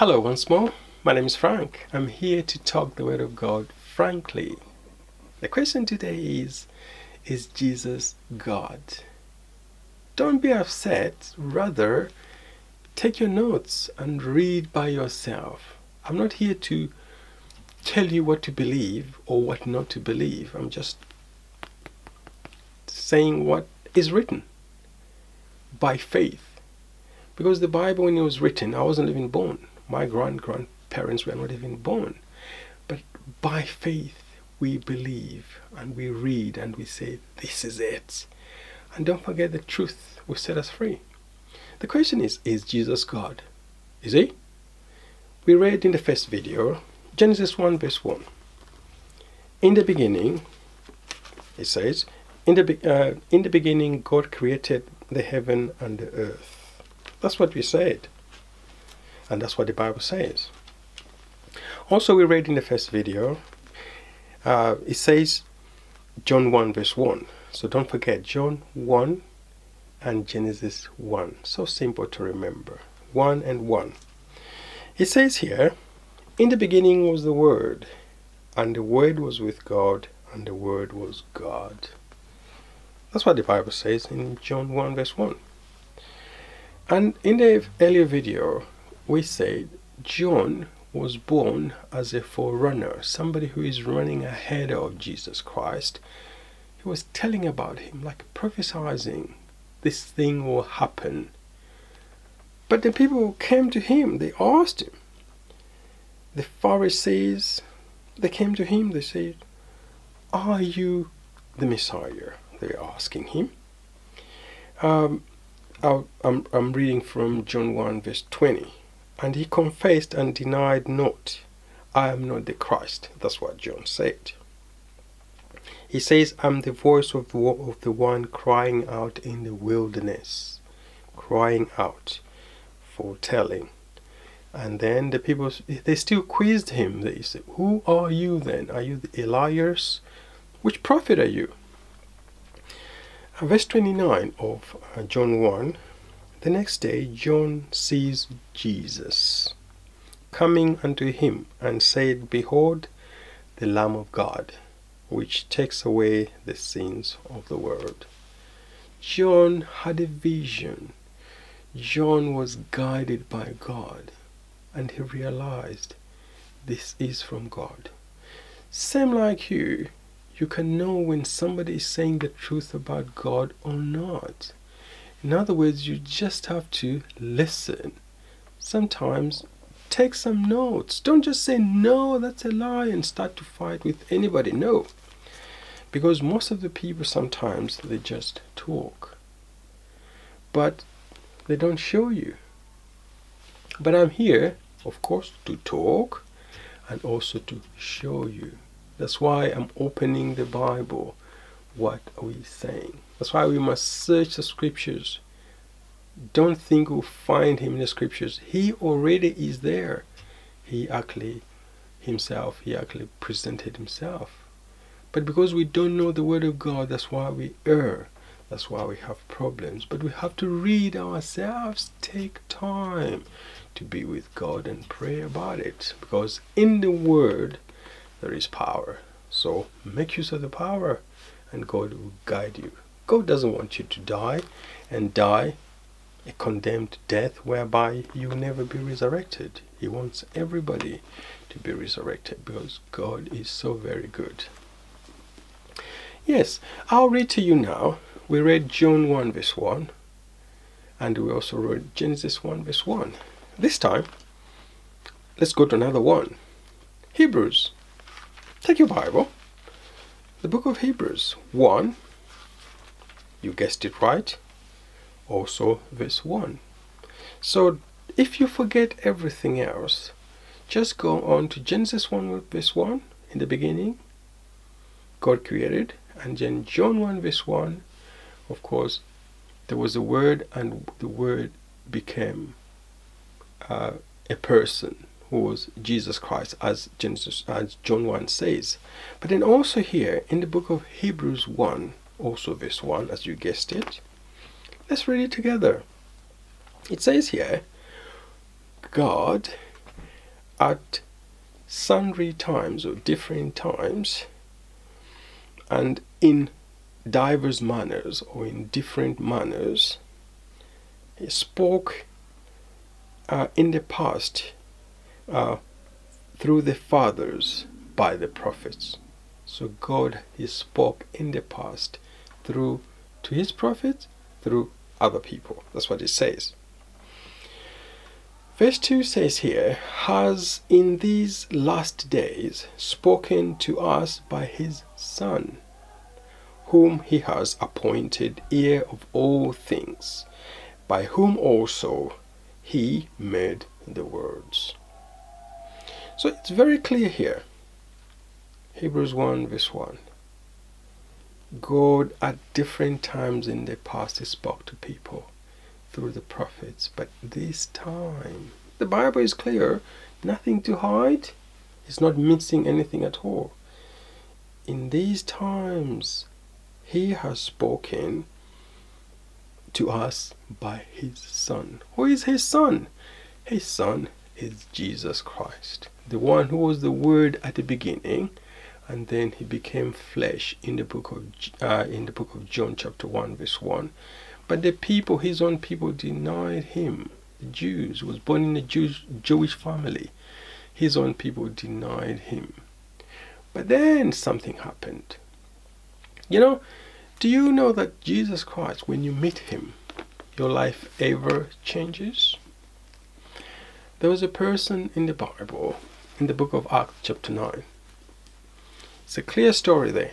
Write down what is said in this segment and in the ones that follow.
Hello once more. My name is Frank. I'm here to talk the Word of God frankly. The question today is Is Jesus God? Don't be upset, rather, take your notes and read by yourself. I'm not here to tell you what to believe or what not to believe. I'm just saying what is written by faith. Because the Bible, when it was written, I wasn't even born my grand grandparents were not even born. But by faith, we believe and we read and we say, This is it. And don't forget the truth will set us free. The question is Is Jesus God? Is He? We read in the first video, Genesis 1, verse 1. In the beginning, it says, in the, uh, in the beginning, God created the heaven and the earth. That's what we said. And that's what the Bible says. Also, we read in the first video, uh, it says John 1, verse 1. So don't forget John 1 and Genesis 1. So simple to remember. 1 and 1. It says here, In the beginning was the Word, and the Word was with God, and the Word was God. That's what the Bible says in John 1, verse 1. And in the earlier video, we said John was born as a forerunner, somebody who is running ahead of Jesus Christ. He was telling about him, like prophesying, this thing will happen. But the people came to him, they asked him. The Pharisees, they came to him, they said, Are you the Messiah? They're asking him. Um, I'm, I'm reading from John 1, verse 20. And he confessed and denied not, I am not the Christ. That's what John said. He says, I'm the voice of the, one crying out in the wilderness, crying out, foretelling. And then the people, they still quizzed him. They said, Who are you then? Are you the Elias? Which prophet are you? verse 29 of uh, John 1 the next day John sees Jesus coming unto him and said, Behold, the Lamb of God, which takes away the sins of the world. John had a vision. John was guided by God and he realized this is from God. Same like you, you can know when somebody is saying the truth about God or not. In other words, you just have to listen. Sometimes take some notes. Don't just say, no, that's a lie, and start to fight with anybody. No. Because most of the people sometimes they just talk, but they don't show you. But I'm here, of course, to talk and also to show you. That's why I'm opening the Bible. What are we saying? That's why we must search the scriptures. Don't think we'll find him in the scriptures. He already is there. He actually himself, he actually presented himself. But because we don't know the word of God, that's why we err. That's why we have problems. But we have to read ourselves, take time to be with God and pray about it. Because in the word there is power. So make use of the power and God will guide you. God doesn't want you to die and die a condemned death whereby you will never be resurrected. He wants everybody to be resurrected because God is so very good. Yes, I'll read to you now. We read John 1 verse 1 and we also read Genesis 1 verse 1. This time, let's go to another one. Hebrews. Take your Bible. The book of Hebrews 1 you guessed it right. Also, verse 1. So, if you forget everything else, just go on to Genesis 1, verse 1 in the beginning. God created, and then John 1, verse 1. Of course, there was a word, and the word became uh, a person who was Jesus Christ, as Genesis, as John 1 says. But then also here in the book of Hebrews 1, also verse 1 as you guessed it. Let's read it together. It says here, God at sundry times or different times and in diverse manners or in different manners he spoke uh, in the past uh, through the fathers by the prophets. So god he spoke in the past through to his prophets through other people. That's what it says. Verse 2 says here, has in these last days spoken to us by his Son, whom he has appointed heir of all things, by whom also he made the words. So it's very clear here. Hebrews 1 verse 1. God at different times in the past he spoke to people through the prophets. But this time, the Bible is clear, nothing to hide. It's not missing anything at all. In these times, He has spoken to us by His Son. Who is His Son? His Son is Jesus Christ, the one who was the Word at the beginning, and then He became flesh in the book of uh, in the book of John, chapter one, verse one. But the people, his own people, denied him. The Jews was born in a Jewish, Jewish family. His own people denied him. But then something happened. You know, do you know that Jesus Christ, when you meet him, your life ever changes? There was a person in the Bible, in the book of Acts, chapter 9. It's a clear story there.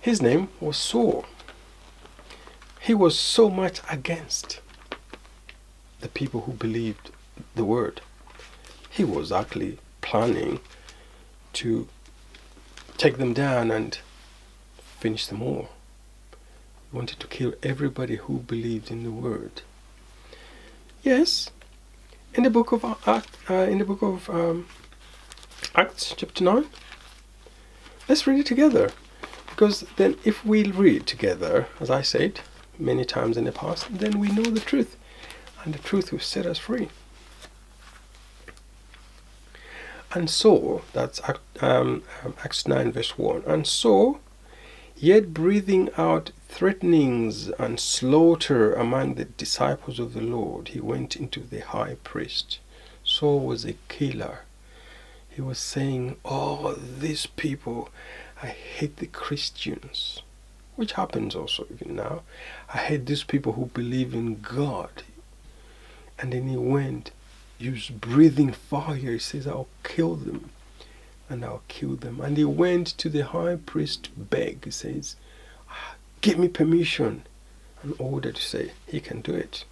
His name was Saul he was so much against the people who believed the word. He was actually planning to take them down and finish them all. He wanted to kill everybody who believed in the word. Yes, in the book of Acts, uh, in the book of um, Acts, chapter nine. Let's read it together, because then, if we read together, as I said, many times in the past, then we know the truth. And the truth will set us free. And so, that's um, um, Acts 9, verse 1. And so, yet breathing out threatenings and slaughter among the disciples of the Lord, he went into the high priest. Saul was a killer. He was saying, Oh, these people, I hate the Christians which happens also even now. I hate these people who believe in God. And then he went, he was breathing fire. He says, I'll kill them. And I'll kill them. And he went to the high priest to beg. He says, Give me permission. Order to say he can do it.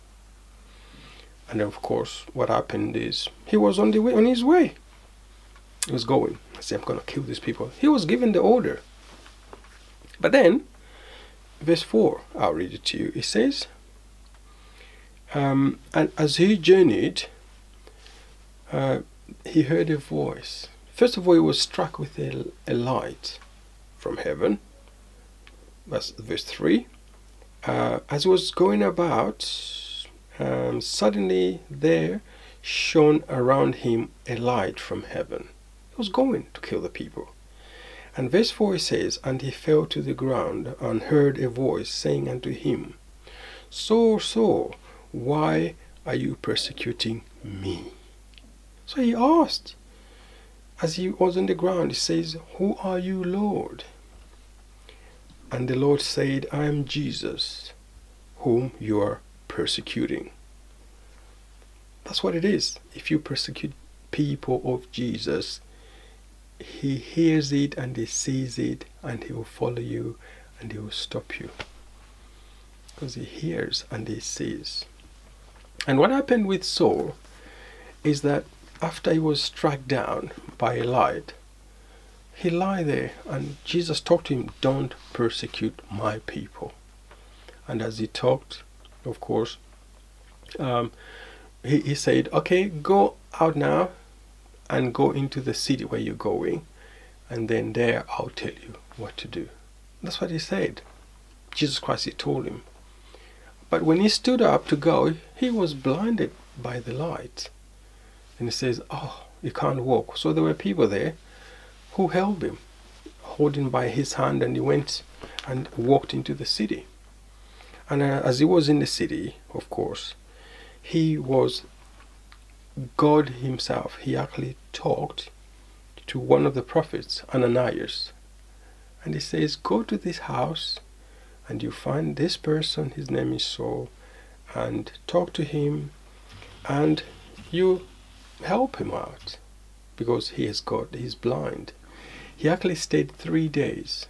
And of course, what happened is he was on the way on his way. He was going. I said, I'm gonna kill these people. He was given the order. But then verse 4, I'll read it to you. It says, um, And as he journeyed, uh, he heard a voice. First of all, he was struck with a, a light from heaven. That's verse 3. Uh, as he was going about, um, suddenly there shone around him a light from heaven. He was going to kill the people. And verse 4 says, And he fell to the ground and heard a voice saying unto him, Saul, Saul, why are you persecuting me? So he asked, as he was on the ground, he says, Who are you, Lord? And the Lord said, I am Jesus, whom you are persecuting. That's what it is. If you persecute people of Jesus, he hears it and he sees it and he will follow you and he will stop you because he hears and he sees and what happened with Saul is that after he was struck down by a light he lay there and Jesus talked to him don't persecute my people and as he talked of course um, he, he said okay go out now and go into the city where you're going, and then there I'll tell you what to do. That's what he said. Jesus Christ, he told him. But when he stood up to go, he was blinded by the light. And he says, Oh, you can't walk. So there were people there who held him, holding by his hand, and he went and walked into the city. And uh, as he was in the city, of course, he was God himself. He actually talked to one of the prophets, Ananias. And he says, Go to this house and you find this person, his name is Saul, and talk to him and you help him out because he has got he's blind. He actually stayed three days.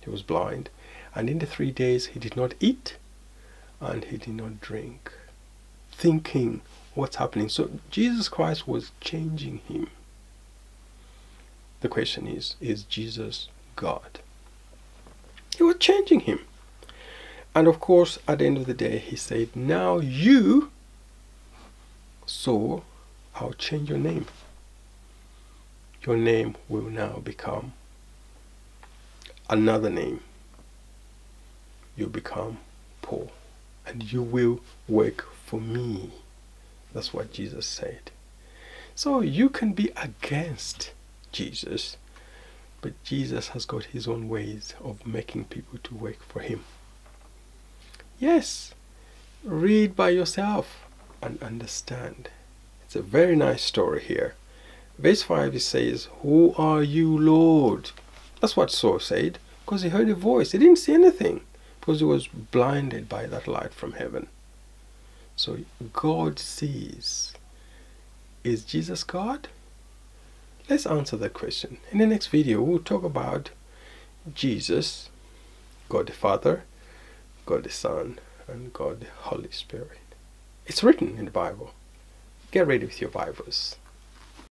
He was blind, and in the three days he did not eat and he did not drink, thinking what's happening. So Jesus Christ was changing him. The question is, is Jesus God? He was changing him. And of course, at the end of the day, he said, Now you, so I'll change your name. Your name will now become another name. You become Paul. And you will work for me. That's what Jesus said. So you can be against Jesus, but Jesus has got his own ways of making people to work for him. Yes, read by yourself and understand. It's a very nice story here. Verse 5 it says, Who are you, Lord? That's what Saul said, because he heard a voice. He didn't see anything, because he was blinded by that light from heaven. So God sees. Is Jesus God? Let's answer that question. In the next video, we'll talk about Jesus, God the Father, God the Son, and God the Holy Spirit. It's written in the Bible. Get ready with your Bibles.